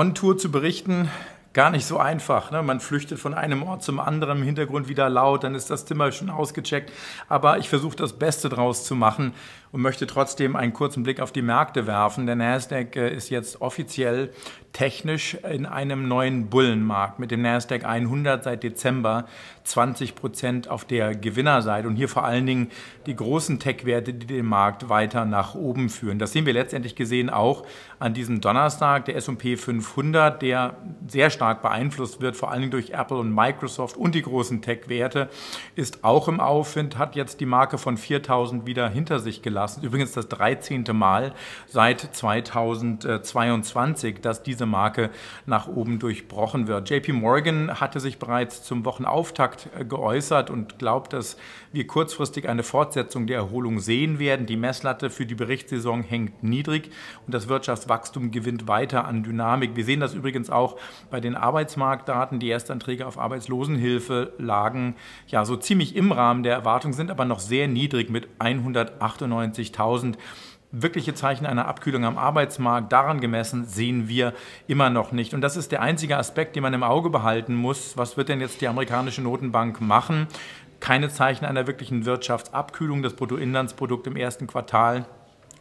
On Tour zu berichten, gar nicht so einfach. Ne? Man flüchtet von einem Ort zum anderen, im Hintergrund wieder laut, dann ist das Zimmer schon ausgecheckt. Aber ich versuche das Beste draus zu machen und möchte trotzdem einen kurzen Blick auf die Märkte werfen. Der Nasdaq äh, ist jetzt offiziell technisch in einem neuen Bullenmarkt mit dem Nasdaq 100 seit Dezember 20 Prozent auf der Gewinnerseite und hier vor allen Dingen die großen Tech-Werte, die den Markt weiter nach oben führen. Das sehen wir letztendlich gesehen auch an diesem Donnerstag. Der S&P 500, der sehr stark beeinflusst wird, vor allen Dingen durch Apple und Microsoft und die großen Tech-Werte, ist auch im Aufwind, hat jetzt die Marke von 4000 wieder hinter sich gelassen gelassen. Übrigens das 13. Mal seit 2022, dass diese Marke nach oben durchbrochen wird. JP Morgan hatte sich bereits zum Wochenauftakt äh, geäußert und glaubt, dass wir kurzfristig eine Fortsetzung der Erholung sehen werden. Die Messlatte für die Berichtssaison hängt niedrig und das Wirtschaftswachstum gewinnt weiter an Dynamik. Wir sehen das übrigens auch bei den Arbeitsmarktdaten. Die Erstanträge auf Arbeitslosenhilfe lagen ja so ziemlich im Rahmen der Erwartung, sind aber noch sehr niedrig mit 198 95.000 wirkliche Zeichen einer Abkühlung am Arbeitsmarkt daran gemessen sehen wir immer noch nicht. Und das ist der einzige Aspekt, den man im Auge behalten muss. Was wird denn jetzt die amerikanische Notenbank machen? Keine Zeichen einer wirklichen Wirtschaftsabkühlung. Das Bruttoinlandsprodukt im ersten Quartal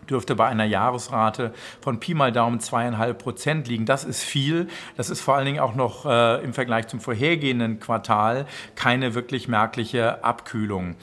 dürfte bei einer Jahresrate von Pi mal Daumen zweieinhalb Prozent liegen. Das ist viel. Das ist vor allen Dingen auch noch äh, im Vergleich zum vorhergehenden Quartal keine wirklich merkliche Abkühlung.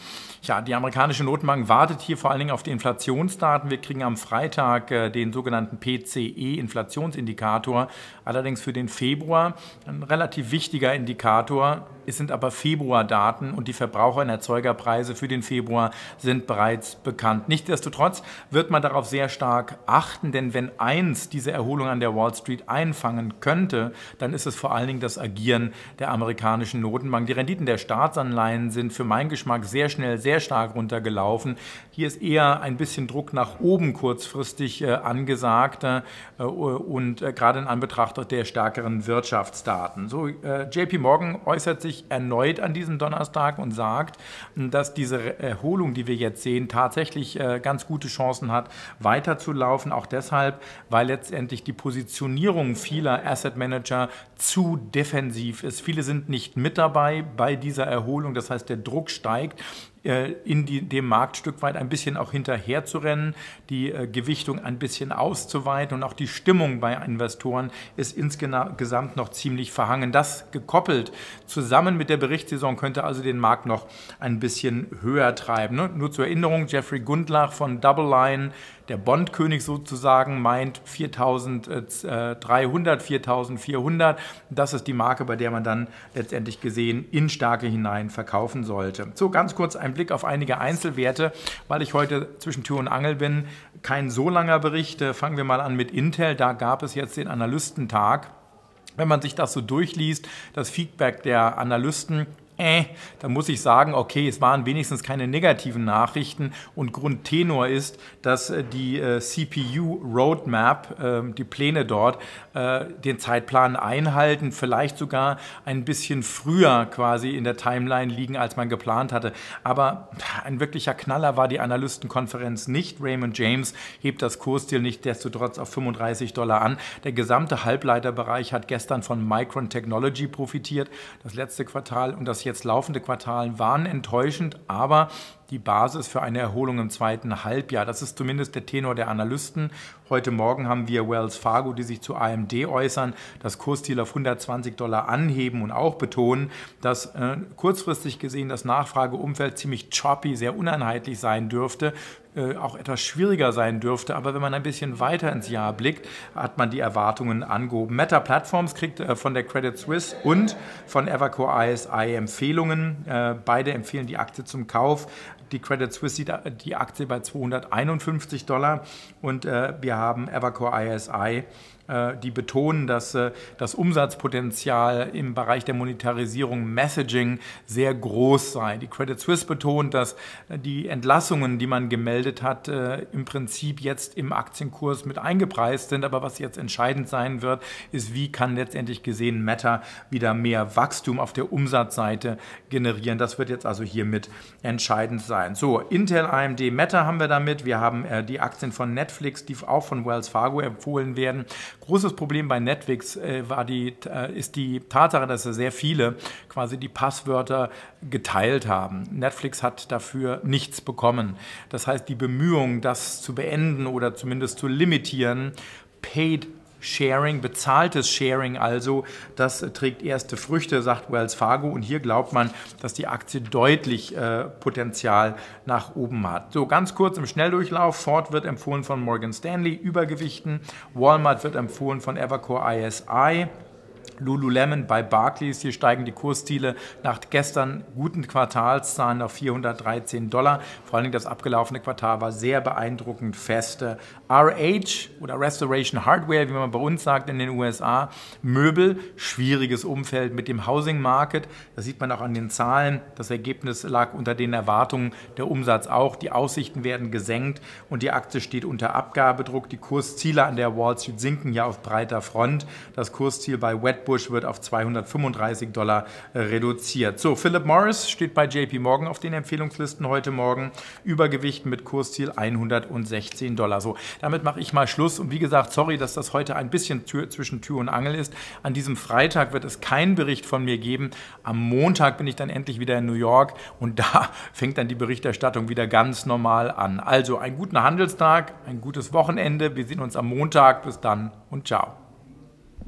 Ja, die amerikanische Notenbank wartet hier vor allen Dingen auf die Inflationsdaten. Wir kriegen am Freitag äh, den sogenannten PCE-Inflationsindikator, allerdings für den Februar. Ein relativ wichtiger Indikator. Es sind aber Februardaten und die Verbraucher- und Erzeugerpreise für den Februar sind bereits bekannt. Nichtsdestotrotz wird man darauf sehr stark achten, denn wenn eins diese Erholung an der Wall Street einfangen könnte, dann ist es vor allen Dingen das Agieren der amerikanischen Notenbank. Die Renditen der Staatsanleihen sind für meinen Geschmack sehr schnell, sehr stark runtergelaufen. Hier ist eher ein bisschen Druck nach oben kurzfristig äh, angesagt äh, und äh, gerade in Anbetracht der stärkeren Wirtschaftsdaten. So, äh, JP Morgan äußert sich sich erneut an diesem Donnerstag und sagt, dass diese Erholung, die wir jetzt sehen, tatsächlich äh, ganz gute Chancen hat, weiterzulaufen. Auch deshalb, weil letztendlich die Positionierung vieler Asset Manager zu defensiv ist. Viele sind nicht mit dabei bei dieser Erholung. Das heißt, der Druck steigt in die, dem Markt Stück weit ein bisschen auch hinterher zu rennen, die äh, Gewichtung ein bisschen auszuweiten und auch die Stimmung bei Investoren ist insgesamt noch ziemlich verhangen. Das gekoppelt zusammen mit der Berichtssaison könnte also den Markt noch ein bisschen höher treiben. Ne? Nur zur Erinnerung, Jeffrey Gundlach von Double Line der Bondkönig sozusagen meint 4300, 4400. Das ist die Marke, bei der man dann letztendlich gesehen in Starke hinein verkaufen sollte. So, ganz kurz ein Blick auf einige Einzelwerte, weil ich heute zwischen Tür und Angel bin. Kein so langer Bericht. Fangen wir mal an mit Intel. Da gab es jetzt den Analystentag. Wenn man sich das so durchliest, das Feedback der Analysten äh, da muss ich sagen, okay, es waren wenigstens keine negativen Nachrichten und Grundtenor ist, dass äh, die äh, CPU Roadmap, äh, die Pläne dort, äh, den Zeitplan einhalten, vielleicht sogar ein bisschen früher quasi in der Timeline liegen, als man geplant hatte. Aber ein wirklicher Knaller war die Analystenkonferenz nicht. Raymond James hebt das Kursziel nicht destotrotz auf 35 Dollar an. Der gesamte Halbleiterbereich hat gestern von Micron Technology profitiert, das letzte Quartal und das jetzt laufende Quartal waren enttäuschend, aber die Basis für eine Erholung im zweiten Halbjahr. Das ist zumindest der Tenor der Analysten. Heute Morgen haben wir Wells Fargo, die sich zu AMD äußern, das Kursziel auf 120 Dollar anheben und auch betonen, dass äh, kurzfristig gesehen das Nachfrageumfeld ziemlich choppy, sehr uneinheitlich sein dürfte äh, auch etwas schwieriger sein dürfte. Aber wenn man ein bisschen weiter ins Jahr blickt, hat man die Erwartungen angehoben. Meta Platforms kriegt äh, von der Credit Suisse und von Evercore ISI Empfehlungen. Äh, beide empfehlen die Aktie zum Kauf. Die Credit Suisse sieht die Aktie bei 251 Dollar und äh, wir haben Evercore ISI äh, die betonen, dass äh, das Umsatzpotenzial im Bereich der Monetarisierung Messaging sehr groß sei. Die Credit Suisse betont, dass die Entlassungen, die man gemeldet hat, im Prinzip jetzt im Aktienkurs mit eingepreist sind. Aber was jetzt entscheidend sein wird, ist, wie kann letztendlich gesehen Meta wieder mehr Wachstum auf der Umsatzseite generieren. Das wird jetzt also hiermit entscheidend sein. So, Intel, AMD, Meta haben wir damit. Wir haben die Aktien von Netflix, die auch von Wells Fargo empfohlen werden. Großes Problem bei Netflix äh, war die, äh, ist die Tatsache, dass sehr viele quasi die Passwörter geteilt haben. Netflix hat dafür nichts bekommen. Das heißt, die Bemühungen, das zu beenden oder zumindest zu limitieren, paid Sharing, bezahltes Sharing also, das trägt erste Früchte, sagt Wells Fargo. Und hier glaubt man, dass die Aktie deutlich äh, Potenzial nach oben hat. So ganz kurz im Schnelldurchlauf. Ford wird empfohlen von Morgan Stanley, Übergewichten. Walmart wird empfohlen von Evercore ISI. Lululemon bei Barclays. Hier steigen die Kursziele nach gestern guten Quartalszahlen auf 413 Dollar. Vor allem das abgelaufene Quartal war sehr beeindruckend fest. RH oder Restoration Hardware, wie man bei uns sagt in den USA, Möbel, schwieriges Umfeld mit dem Housing Market. Das sieht man auch an den Zahlen. Das Ergebnis lag unter den Erwartungen, der Umsatz auch. Die Aussichten werden gesenkt und die Aktie steht unter Abgabedruck. Die Kursziele an der Wall Street sinken ja auf breiter Front. Das Kursziel bei Wetbush wird auf 235 Dollar äh, reduziert. So, Philip Morris steht bei JP Morgan auf den Empfehlungslisten heute Morgen. Übergewicht mit Kursziel 116 Dollar. So, damit mache ich mal Schluss. Und wie gesagt, sorry, dass das heute ein bisschen Tür, zwischen Tür und Angel ist. An diesem Freitag wird es keinen Bericht von mir geben. Am Montag bin ich dann endlich wieder in New York und da fängt dann die Berichterstattung wieder ganz normal an. Also einen guten Handelstag, ein gutes Wochenende. Wir sehen uns am Montag. Bis dann und ciao.